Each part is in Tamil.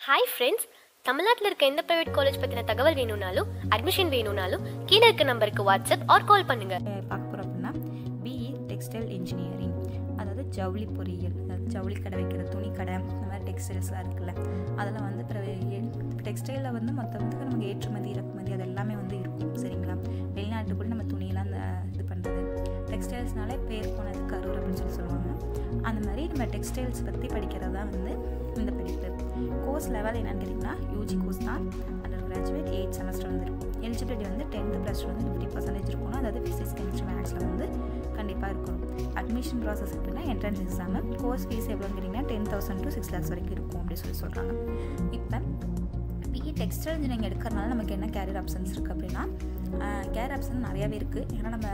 ஹாய் ஃப்ரெண்ட்ஸ் தமிழ்நாட்டில் இருக்க எந்த ப்ரைவேட் காலேஜ் பற்றின தகவல் வேணும்னாலும் அட்மிஷன் வேணும்னாலும் கீழே இருக்க நம்பருக்கு வாட்ஸ்அப் ஆர் கால் பண்ணுங்க. பார்க்க போகிறோம் அப்படின்னா பிஇ டெக்ஸ்டைல் இன்ஜினியரிங் அதாவது ஜவுளி பொறியியல் அதாவது ஜவுளி கடை வைக்கிற துணி கடை இந்த மாதிரி டெக்ஸ்டைல்ஸ்லாம் இருக்குல்ல அதெல்லாம் வந்து டெக்ஸ்டைலில் வந்து மொத்தத்துக்கு நமக்கு ஏற்றுமதி இறக்குமதி அது எல்லாமே வந்து இருக்கும் சரிங்களா? வெளிநாட்டுக்குள்ளே நம்ம துணியெல்லாம் அந்த இது பண்ணுறது டெக்ஸ்டைல்ஸ்னாலே பேர் போனது கரூர் அப்படின்னு சொல்லி சொல்லுவாங்க. அந்த மாதிரி நம்ம டெக்ஸ்டைல்ஸ் பற்றி படிக்கிறது தான் வந்து இந்த கோர்ஸ் லெவல் என்னன்னு கேட்டிங்கன்னா யூஜி கோர்ஸ் தான். அண்டர் கிராஜுவேட் எயிட் செமஸ்டர் வந்துடும் எலிஜிபிலிட்டி வந்து டென்த்து ப்ளஸ் டூ வந்து ஃபிஃப்டி பர்சன்டேஜ் இருக்கணும். அதாவது ஃபிசிக்ஸ் கெமிஸ்ட்ரி மேக்ஸில் வந்து கண்டிப்பாக இருக்கணும். அட்மிஷன் ப்ராசஸ் எப்படின்னா என்ட்ரன்ஸ் எக்ஸாமு கோர்ஸ் ஃபீஸ் எவ்வளோன்னு கேட்டிங்கன்னா ten thousand to six lakhs வரைக்கும் இருக்கும் அப்படின்னு சொல்லி சொல்கிறாங்க இப்போ பிஇ டெக்ஸ்டைல் இன்ஜினியரிங் எடுக்கிறதுனால நமக்கு என்ன கேரியர் ஆப்ஷன்ஸ் இருக்குது அப்படின்னா கேரியர் ஆப்ஷன் நிறையாவே இருக்குது ஏன்னா நம்ம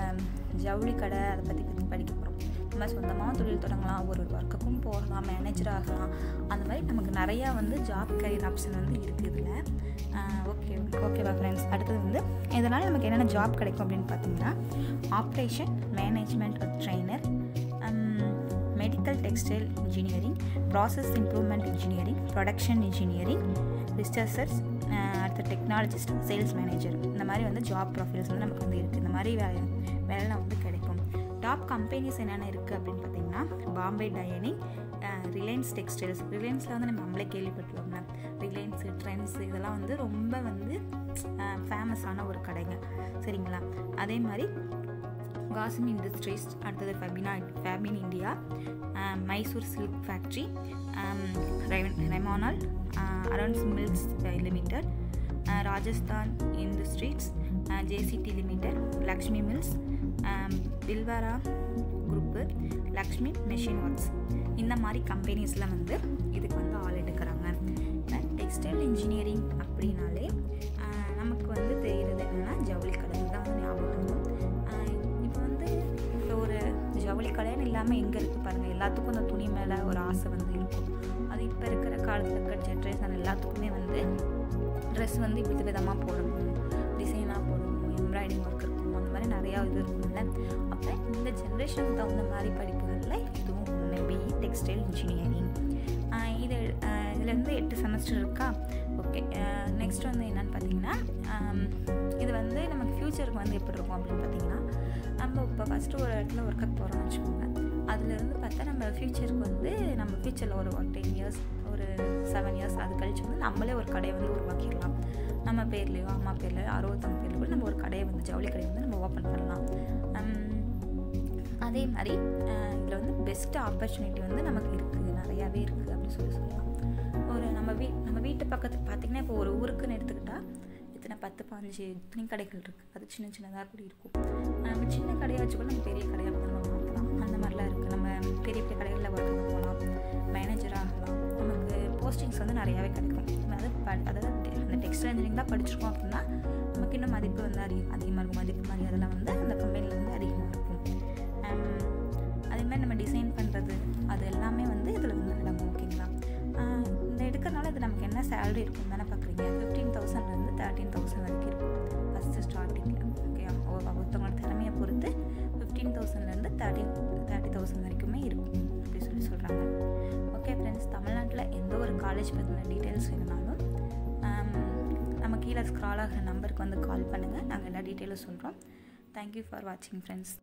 ஜவுளி கடை அதை பற்றி பற்றி படிக்க போகிறோம் நம்ம சொந்தமாக தொழில் தொடங்கலாம். ஒரு ஒர்க்குக்கும் போகலாம். மேனேஜர் ஆகலாம். அந்த மாதிரி நிறையா வந்து ஜாப் கரியர் ஆப்ஷன் வந்து இருக்குது இதில். ஓகே ஓகேவா ஃப்ரெண்ட்ஸ் அடுத்தது வந்து இதனால் நமக்கு என்னென்ன ஜாப் கிடைக்கும் அப்படின்னு பார்த்தீங்கன்னா operation management trainer medical textile engineering process improvement engineering production engineering researchers அடுத்த டெக்னாலஜிஸ்ட் சேல்ஸ் மேனேஜர் இந்த மாதிரி வந்து ஜாப் ப்ரொஃபைல்ஸ் வந்து நமக்கு வந்து இருக்குது இந்த மாதிரி வேலை வேலைலாம் வந்து கிடைக்கும். டாப் கம்பெனிஸ் என்னென்ன இருக்குது அப்படின்னு பார்த்தீங்கன்னா பாம்பே டயனிங் ரிலையன்ஸ் டெக்ஸ்டைல்ஸ் ரிலையன்ஸில் வந்து நம்ம நம்மளே கேள்விப்பட்டிருக்கோம்ல ரிலையன்ஸு ட்ரெண்ட்ஸு இதெல்லாம் வந்து ரொம்ப வந்து ஃபேமஸான ஒரு கடைங்க. சரிங்களா? அதே மாதிரி காசிம் இண்டஸ்ட்ரீஸ் அடுத்தது ஃபெபினா Fabindia Mysore silk factory ரெமானால் errands mills limited Rajasthan industries JCT limited Lakshmi mills Bhilwara group Lakshmi machine works இந்த மாதிரி கம்பெனிஸில் வந்து இதுக்கு வந்து ஆள் எடுக்கிறாங்க. டெக்ஸ்டைல் இன்ஜினியரிங் அப்படின்னாலே நமக்கு வந்து தெரிகிறது என்னென்னா ஜவுளி கடை தான் வந்து ஞாபகம் இப்போ வந்து இப்போ ஒரு ஜவுளி கடைன்னு இல்லாமல் எங்கே இருக்குது பாருங்கள் எல்லாத்துக்கும் அந்த துணி மேலே ஒரு ஆசை வந்து இருக்கும். அது இப்போ இருக்கிற காலத்தில் இருக்கிற ஜென்ரேஷன் எல்லாத்துக்குமே வந்து ட்ரெஸ் வந்து வித விதமாக போடணும். டிசைனாக போடணும் எம்ப்ராய்டிங் ஒர்க் இருக்கணும் அந்த மாதிரி நிறையா இது இருக்கும்ல. அப்போ இந்த ஜென்ரேஷனுக்கு தகுந்த மாதிரி படிப்புகளில் இதுவும் ஒன்று பிஇ டெக்ஸ்டைல் இன்ஜினியரிங் இது இதுலேருந்து எட்டு செமஸ்டர் இருக்கா? ஓகே நெக்ஸ்ட் வந்து என்னென்னு பார்த்தீங்கன்னா இது வந்து நமக்கு ஃப்யூச்சருக்கு வந்து எப்படி இருக்கும் அப்படின்னு பார்த்தீங்கன்னா நம்ம இப்போ ஃபஸ்ட்டு ஒரு இடத்துல ஒர்க்குக்கு போகிறோம்னு வச்சுக்கோங்க. அதுலேருந்து பார்த்தா நம்ம ஃப்யூச்சருக்கு வந்து நம்ம ஃப்யூச்சரில் ஒரு ஒன் டென் இயர்ஸ் ஒரு செவன் இயர்ஸ் அது கழிச்சு வந்து நம்மளே ஒரு கடையை வந்து உருவாக்கிடலாம். நம்ம பேர்லேயோ அம்மா பேர்லையோ அறுபத்தொம்பது பேர்ல கூட நம்ம ஒரு கடையை வந்து ஜவுளி கடையை வந்து நம்ம ஓப்பன் பண்ணலாம். அதே மாதிரி இதில் வந்து பெஸ்ட் ஆப்பர்ச்சுனிட்டி வந்து நமக்கு இருக்குது நிறையாவே இருக்குது அப்படின்னு சொல்லி சொல்லலாம். ஒரு நம்ம வீ நம்ம வீட்டு பக்கத்து பார்த்திங்கன்னா இப்போ ஒரு ஊருக்குன்னு எடுத்துக்கிட்டால் இத்தனை பத்து பாஞ்சு துணி கடைகள் இருக்குது அது சின்ன சின்னதாக கூட இருக்கும். நம்ம சின்ன கடையாக வச்சு கூட நம்ம பெரிய கடையாக வந்து நம்ம மாற்றலாம் அந்த மாதிரிலாம் இருக்குது நம்ம பெரிய பெரிய கடைகளில் ஒர்க்குக்கு போகலாம். மேனேஜர் ஆகலாம். நமக்கு போஸ்டிங்ஸ் வந்து நிறையாவே கிடைக்கும். அதாவது ப அதாவது அந்த டெக்ஸ்டைல் இன்ஜினியரிங் தான் படிச்சிருக்கோம் அப்படின்னா நமக்கு இன்னும் மதிப்பு வந்து அதிக அதிகமாக இருக்கும். மதிப்பு மரியாதைலாம் வந்து அந்த கம்பெனியில் வந்து அதிகமாக இருக்கும். அதேமாதிரி நம்ம டிசைன் பண்ணுறது அது எல்லாமே வந்து இதில் வந்து நடக்கும் ஓகேங்களா? இந்த எடுக்கிறனால இது நமக்கு என்ன சேலரி இருக்கும் தானே பார்க்குறீங்க. ஃபார்ட்டின் தௌசண்ட் வரைக்கும் இருக்கும். ஃபஸ்ட்டு ஸ்டார்டிங்கில் ஓகே ஒருத்தவங்களோட திறமையை பொறுத்து ஃபிஃப்டீன் தௌசண்ட்லேருந்து தேர்ட்டி தேர்ட்டி தௌசண்ட் வரைக்குமே இருக்கும். அப்படி சொல்லி சொல்கிறாங்க ஓகே ஃப்ரெண்ட்ஸ் தமிழ்நாட்டில் எந்த ஒரு காலேஜ் பற்றின டீட்டெயில்ஸ் வேணுனாலும் நம்ம கீழே ஸ்க்ரால் ஆகிற நம்பருக்கு வந்து கால் பண்ணுங்கள் நாங்கள் எல்லா டீட்டெயிலும் சொல்கிறோம் தேங்க்யூ ஃபார் வாட்சிங் ஃப்ரெண்ட்ஸ்